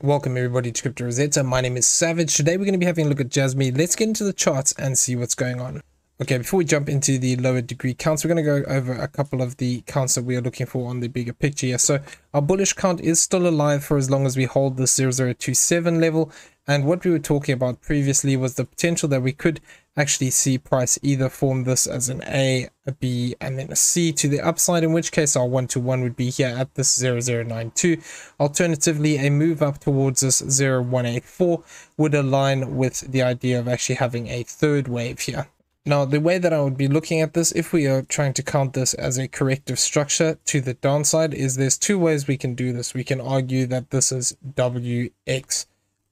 Welcome everybody to Crypto Rosetta. My name is Savage. Today we're going to be having a look at Jasmy. Let's get into the charts and see what's going on. Okay, before we jump into the lower degree counts, we're going to go over a couple of the counts that we are looking for on the bigger picture here. So our bullish count is still alive for as long as we hold the 0027 level. And what we were talking about previously was the potential that we could actually see price either form this as an A, a B, and then a C to the upside, in which case our one-to-one -one would be here at this 0092. Alternatively, a move up towards this 0184 would align with the idea of actually having a third wave here. Now, the way that I would be looking at this, if we are trying to count this as a corrective structure to the downside, is there's two ways we can do this. We can argue that this is WX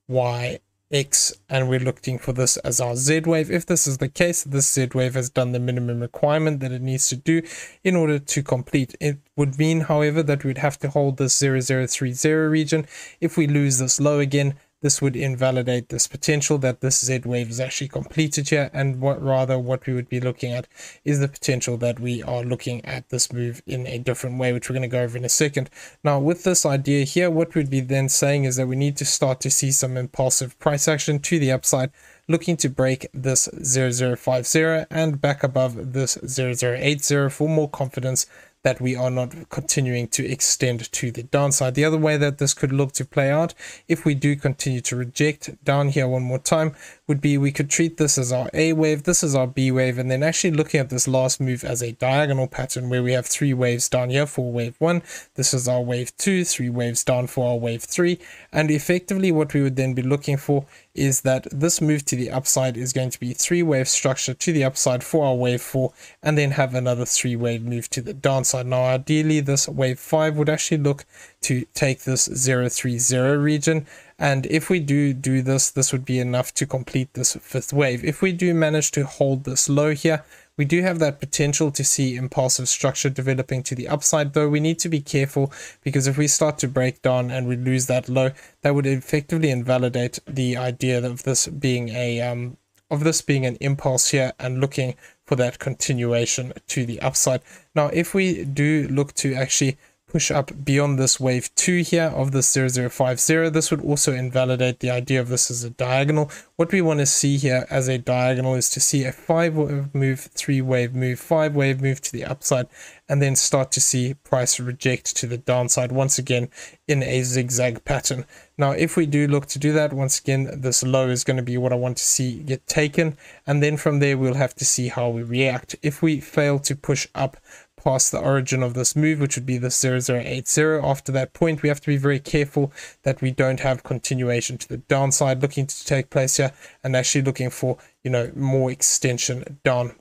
y, x, and we're looking for this as our z wave. If this is the case, this z wave has done the minimum requirement that it needs to do in order to complete. It would mean, however, that we'd have to hold this 0030 region. If we lose this low again, this would invalidate this potential that this Z wave is actually completed here and what rather what we would be looking at is the potential that we are looking at this move in a different way which we're going to go over in a second. Now with this idea here what we'd be then saying is that we need to start to see some impulsive price action to the upside looking to break this 0050 and back above this 0080 for more confidence that we are not continuing to extend to the downside. The other way that this could look to play out, if we do continue to reject down here one more time, would be we could treat this as our A wave, this is our B wave, and then actually looking at this last move as a diagonal pattern where we have three waves down here for wave one, this is our wave two, three waves down for our wave three, and effectively what we would then be looking for is that this move to the upside is going to be three wave structure to the upside for our wave four, and then have another three wave move to the downside. Now ideally this wave five would actually look to take this 030 region and if we do do this, this would be enough to complete this fifth wave. If we do manage to hold this low here, we do have that potential to see impulsive structure developing to the upside, though we need to be careful because if we start to break down and we lose that low, that would effectively invalidate the idea of this being a um, of this being an impulse here and looking for that continuation to the upside. Now, if we do look to actually push up beyond this wave 2 here of the 0050. This would also invalidate the idea of this as a diagonal. What we want to see here as a diagonal is to see a 5 wave move, 3 wave move, 5 wave move to the upside, and then start to see price reject to the downside once again in a zigzag pattern. Now, if we do look to do that, once again, this low is going to be what I want to see get taken. And then from there, we'll have to see how we react. If we fail to push up past the origin of this move, which would be the 0080. After that point, we have to be very careful that we don't have continuation to the downside looking to take place here and actually looking for, you know, more extension down.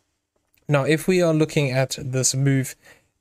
Now, if we are looking at this move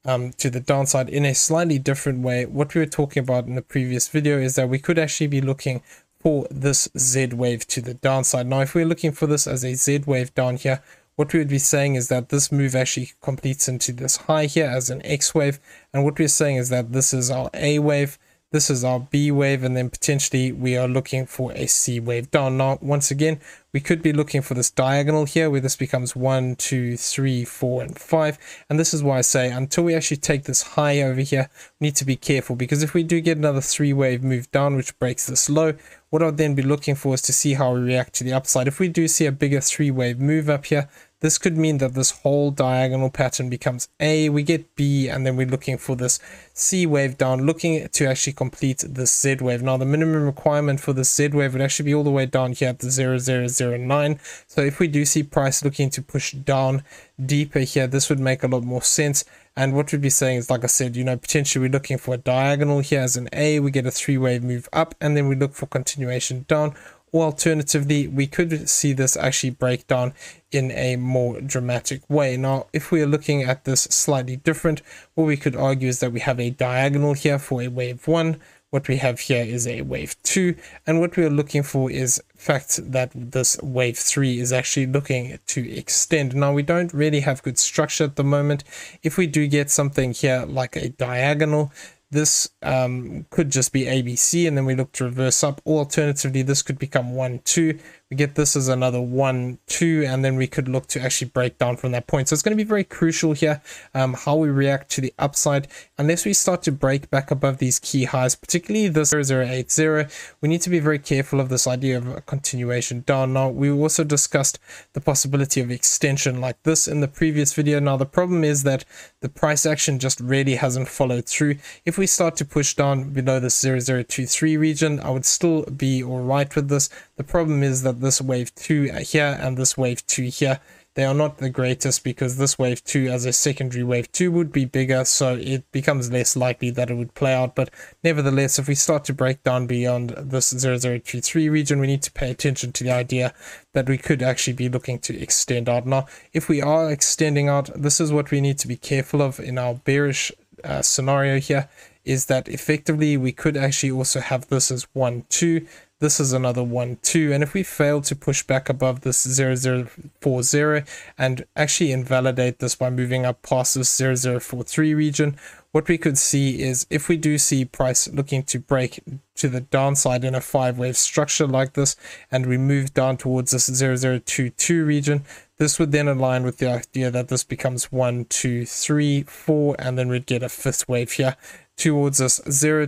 um, to the downside in a slightly different way, what we were talking about in the previous video is that we could actually be looking for this Z wave to the downside. Now, if we're looking for this as a Z wave down here, what we would be saying is that this move actually completes into this high here as an X wave. And what we're saying is that this is our A wave, this is our B wave, and then potentially we are looking for a C wave down. Now, once again, we could be looking for this diagonal here where this becomes one, two, three, four, and 5. And this is why I say until we actually take this high over here, we need to be careful because if we do get another 3 wave move down which breaks this low, what I'll then be looking for is to see how we react to the upside. If we do see a bigger 3 wave move up here, this could mean that this whole diagonal pattern becomes A, we get B, and then we're looking for this C wave down, looking to actually complete this Z wave. Now, the minimum requirement for this Z wave would actually be all the way down here at the 0009. So if we do see price looking to push down deeper here, this would make a lot more sense. And what we'd be saying is, like I said, you know, potentially we're looking for a diagonal here as an A, we get a three wave move up, and then we look for continuation down, or alternatively, we could see this actually break down in a more dramatic way. Now, if we are looking at this slightly different, what we could argue is that we have a diagonal here for a wave 1, what we have here is a wave 2 and what we are looking for is fact that this wave 3 is actually looking to extend now we don't really have good structure at the moment if we do get something here like a diagonal this um, could just be ABC and then we look to reverse up. Or alternatively, this could become 1, 2, we get this as another one, two, and then we could look to actually break down from that point. So it's going to be very crucial here um, how we react to the upside. Unless we start to break back above these key highs, particularly this 0080, we need to be very careful of this idea of a continuation down. Now, we also discussed the possibility of extension like this in the previous video. Now, the problem is that the price action just really hasn't followed through. If we start to push down below the 0023 region, I would still be all right with this. The problem is that this wave 2 here and this wave 2 here. They are not the greatest because this wave 2 as a secondary wave 2 would be bigger so it becomes less likely that it would play out. But nevertheless if we start to break down beyond this 0023 region we need to pay attention to the idea that we could actually be looking to extend out. Now if we are extending out this is what we need to be careful of in our bearish uh, scenario here is that effectively we could actually also have this as 1 2 this is another one too. And if we fail to push back above this 0040 and actually invalidate this by moving up past this 0043 region, what we could see is if we do see price looking to break to the downside in a five wave structure like this and we move down towards this 0022 region this would then align with the idea that this becomes one two three four and then we'd get a fifth wave here towards this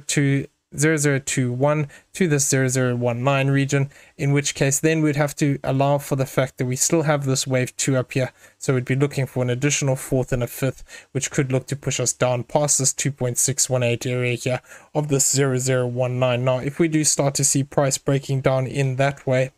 02 0021 to the 0019 region, in which case then we'd have to allow for the fact that we still have this wave 2 up here. So we'd be looking for an additional fourth and a fifth, which could look to push us down past this 2.618 area here of the 0019. Now, if we do start to see price breaking down in that way,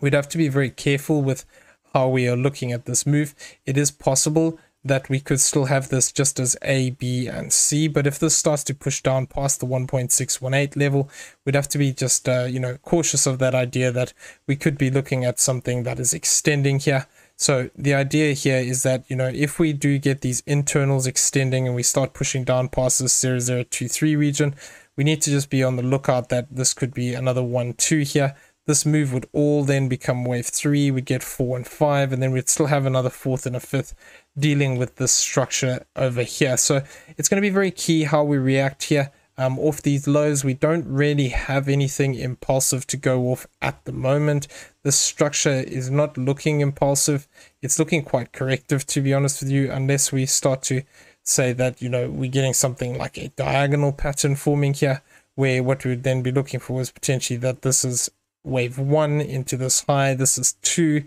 we'd have to be very careful with how we are looking at this move. It is possible that we could still have this just as A, B, and C. But if this starts to push down past the 1.618 level, we'd have to be just, uh, you know, cautious of that idea that we could be looking at something that is extending here. So the idea here is that, you know, if we do get these internals extending and we start pushing down past this 0023 region, we need to just be on the lookout that this could be another 1, 2 here this move would all then become wave 3, we'd get 4 and 5, and then we'd still have another 4th and a 5th dealing with this structure over here. So it's going to be very key how we react here. Um, off these lows, we don't really have anything impulsive to go off at the moment. This structure is not looking impulsive. It's looking quite corrective, to be honest with you, unless we start to say that, you know, we're getting something like a diagonal pattern forming here, where what we would then be looking for is potentially that this is wave one into this high. This is two.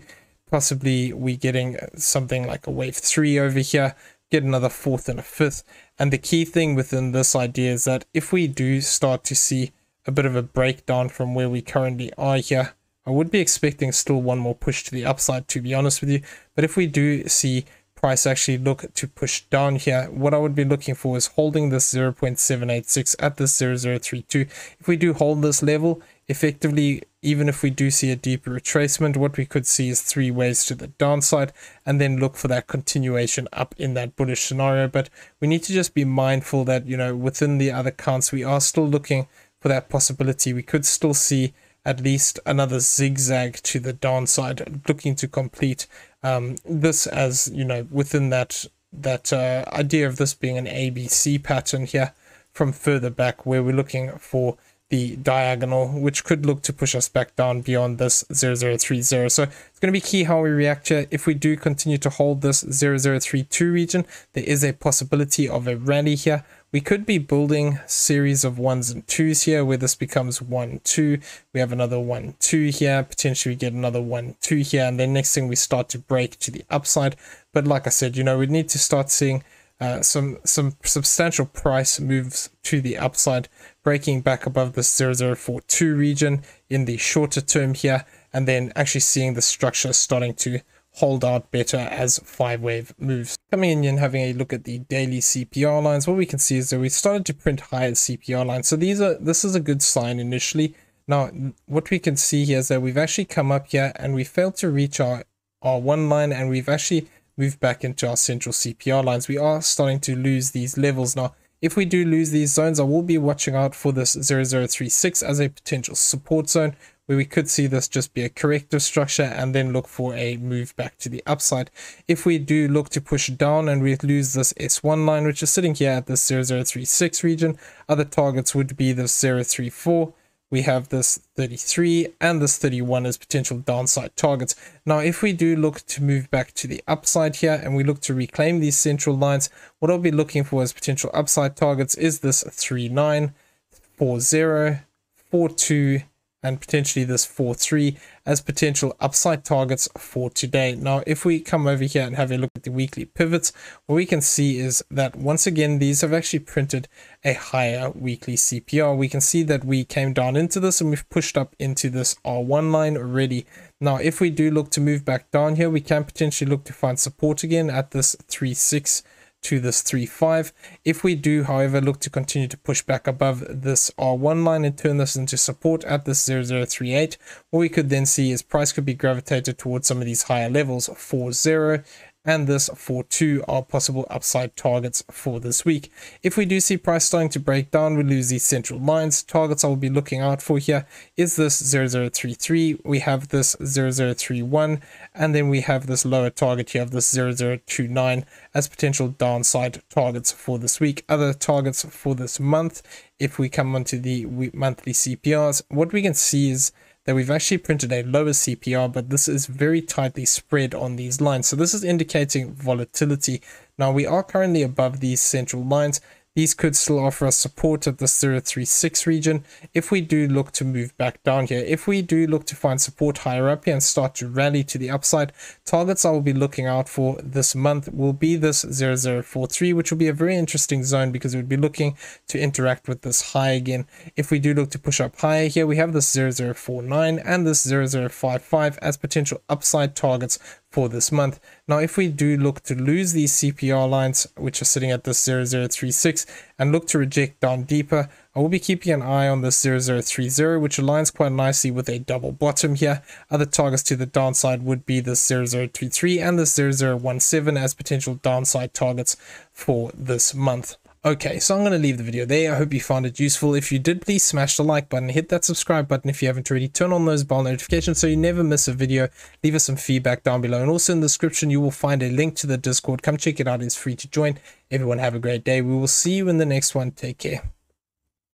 Possibly we getting something like a wave three over here. Get another fourth and a fifth. And the key thing within this idea is that if we do start to see a bit of a breakdown from where we currently are here, I would be expecting still one more push to the upside, to be honest with you. But if we do see price actually look to push down here, what I would be looking for is holding this 0.786 at this 0032. If we do hold this level, effectively even if we do see a deeper retracement, what we could see is three ways to the downside and then look for that continuation up in that bullish scenario. But we need to just be mindful that, you know, within the other counts, we are still looking for that possibility. We could still see at least another zigzag to the downside, looking to complete um, this as, you know, within that, that uh, idea of this being an ABC pattern here from further back where we're looking for the diagonal, which could look to push us back down beyond this 0030. So it's going to be key how we react here. If we do continue to hold this 0032 region, there is a possibility of a rally here. We could be building series of ones and twos here where this becomes one, two. We have another one, two here. Potentially we get another one, two here. And then next thing we start to break to the upside. But like I said, you know, we need to start seeing uh, some some substantial price moves to the upside, breaking back above the 0042 region in the shorter term here, and then actually seeing the structure starting to hold out better as five wave moves. Coming in and having a look at the daily CPR lines, what we can see is that we started to print higher CPR lines. So these are this is a good sign initially. Now, what we can see here is that we've actually come up here and we failed to reach our, our one line and we've actually move back into our central CPR lines, we are starting to lose these levels. Now, if we do lose these zones, I will be watching out for this 0036 as a potential support zone where we could see this just be a corrective structure and then look for a move back to the upside. If we do look to push down and we lose this S1 line, which is sitting here at the 0036 region, other targets would be the 034, we have this 33 and this 31 as potential downside targets. Now, if we do look to move back to the upside here and we look to reclaim these central lines, what I'll be looking for as potential upside targets is this 39, 40, 42, and potentially this 4-3 as potential upside targets for today. Now, if we come over here and have a look at the weekly pivots, what we can see is that once again, these have actually printed a higher weekly CPR. We can see that we came down into this and we've pushed up into this R1 line already. Now, if we do look to move back down here, we can potentially look to find support again at this 3-6 to this 3.5. If we do, however, look to continue to push back above this R1 line and turn this into support at this 0038, what we could then see is price could be gravitated towards some of these higher levels, 4.0 and this for two are possible upside targets for this week. If we do see price starting to break down, we lose these central lines. Targets I will be looking out for here is this 0033, we have this 0031, and then we have this lower target here of this 0029 as potential downside targets for this week. Other targets for this month, if we come onto the monthly CPRs, what we can see is that we've actually printed a lower CPR, but this is very tightly spread on these lines. So this is indicating volatility. Now we are currently above these central lines. These could still offer us support at the 036 region if we do look to move back down here. If we do look to find support higher up here and start to rally to the upside, targets I will be looking out for this month will be this 0043, which will be a very interesting zone because would be looking to interact with this high again. If we do look to push up higher here, we have this 0049 and this 0055 as potential upside targets for this month. Now, if we do look to lose these CPR lines, which are sitting at this 0036, and look to reject down deeper, I will be keeping an eye on this 0030, which aligns quite nicely with a double bottom here. Other targets to the downside would be the 0023 and the 0017 as potential downside targets for this month. Okay, so I'm going to leave the video there. I hope you found it useful. If you did, please smash the like button, hit that subscribe button if you haven't already, turn on those bell notifications so you never miss a video. Leave us some feedback down below. And also in the description, you will find a link to the Discord. Come check it out. It's free to join. Everyone have a great day. We will see you in the next one. Take care.